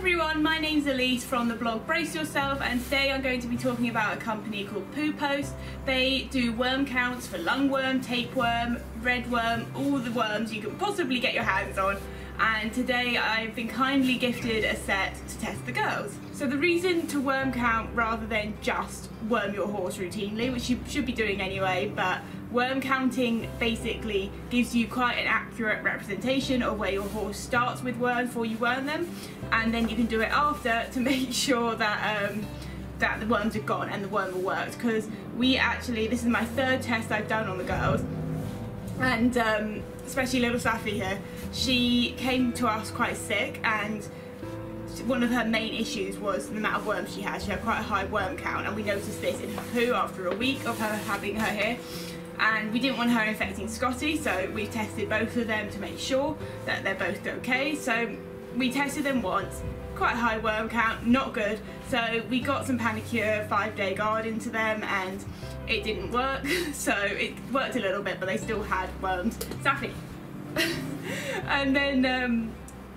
everyone, my name's Elise from the blog Brace Yourself and today I'm going to be talking about a company called Poo Post. They do worm counts for lungworm, tapeworm, redworm, all the worms you can possibly get your hands on and today I've been kindly gifted a set to test the girls. So the reason to worm count rather than just worm your horse routinely, which you should be doing anyway, but worm counting basically gives you quite an accurate representation of where your horse starts with worms before you worm them, and then you can do it after to make sure that um, that the worms are gone and the worm will work. Because we actually, this is my third test I've done on the girls, and um, especially little Safi here, she came to us quite sick and one of her main issues was the amount of worms she had. She had quite a high worm count and we noticed this in her poo after a week of her having her here and we didn't want her infecting Scotty so we tested both of them to make sure that they're both okay. So we tested them once, quite a high worm count, not good. So we got some Panacur five day guard into them and it didn't work. So it worked a little bit but they still had worms. Safi. and then um,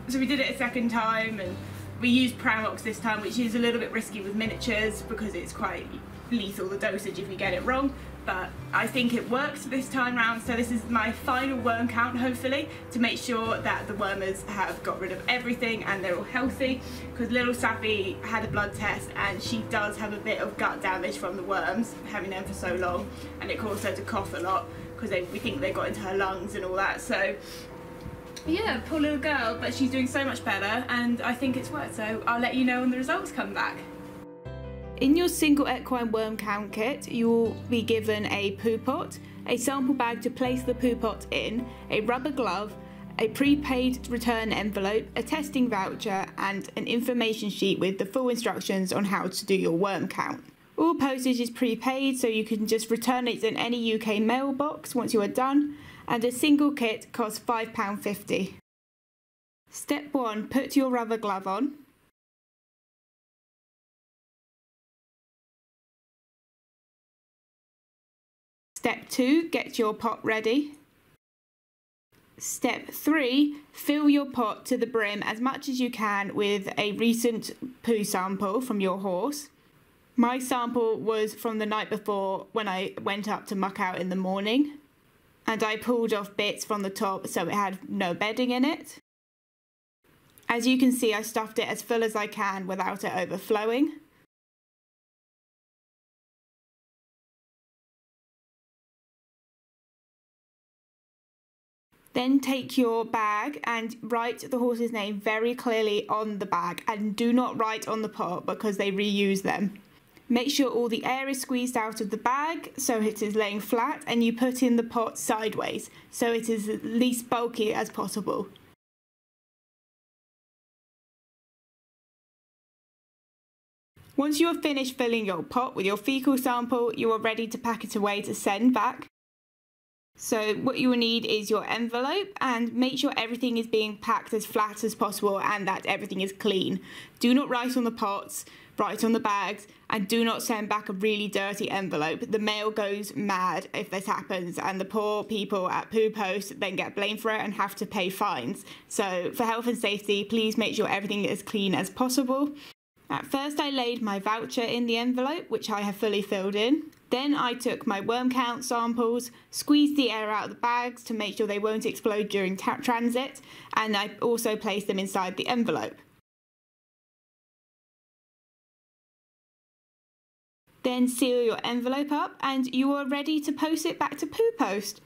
so we did it a second time and we used Pramox this time which is a little bit risky with miniatures because it's quite lethal the dosage if you get it wrong. But I think it works this time round. So this is my final worm count hopefully to make sure that the wormers have got rid of everything and they're all healthy. Because little Sappy had a blood test and she does have a bit of gut damage from the worms having them for so long. And it caused her to cough a lot because we think they got into her lungs and all that. So yeah, poor little girl, but she's doing so much better and I think it's worked, so I'll let you know when the results come back. In your single equine worm count kit, you will be given a poo pot, a sample bag to place the poo pot in, a rubber glove, a prepaid return envelope, a testing voucher, and an information sheet with the full instructions on how to do your worm count. All postage is prepaid, so you can just return it in any UK mailbox once you are done, and a single kit costs £5.50. Step 1 Put your rubber glove on. Step 2, get your pot ready. Step 3, fill your pot to the brim as much as you can with a recent poo sample from your horse. My sample was from the night before when I went up to muck out in the morning. And I pulled off bits from the top so it had no bedding in it. As you can see, I stuffed it as full as I can without it overflowing. Then take your bag and write the horse's name very clearly on the bag and do not write on the pot because they reuse them. Make sure all the air is squeezed out of the bag so it is laying flat and you put in the pot sideways so it is as least bulky as possible. Once you have finished filling your pot with your fecal sample, you are ready to pack it away to send back. So what you will need is your envelope and make sure everything is being packed as flat as possible and that everything is clean. Do not write on the pots, write on the bags and do not send back a really dirty envelope. The mail goes mad if this happens and the poor people at Poo Post then get blamed for it and have to pay fines. So for health and safety, please make sure everything is clean as possible. At first I laid my voucher in the envelope, which I have fully filled in. Then I took my worm count samples, squeezed the air out of the bags to make sure they won't explode during transit, and I also placed them inside the envelope. Then seal your envelope up and you are ready to post it back to Poo Post.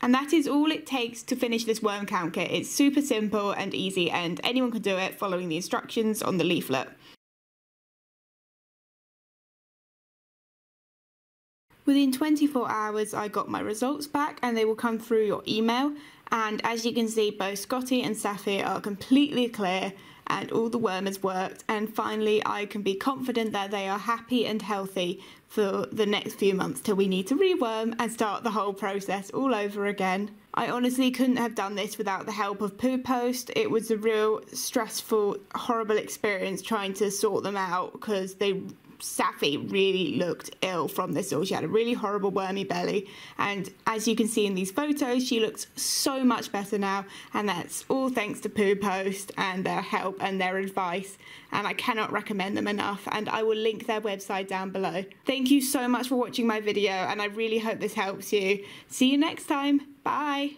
And that is all it takes to finish this worm count kit. It's super simple and easy and anyone can do it following the instructions on the leaflet. Within 24 hours, I got my results back and they will come through your email. And as you can see, both Scotty and Safi are completely clear and all the worm has worked. And finally, I can be confident that they are happy and healthy for the next few months till we need to reworm and start the whole process all over again. I honestly couldn't have done this without the help of Poo Post. It was a real stressful, horrible experience trying to sort them out because they Safi really looked ill from this all. She had a really horrible wormy belly, and as you can see in these photos, she looks so much better now, and that's all thanks to Poo Post and their help and their advice. And I cannot recommend them enough, and I will link their website down below. Thank you so much for watching my video, and I really hope this helps you. See you next time. Bye.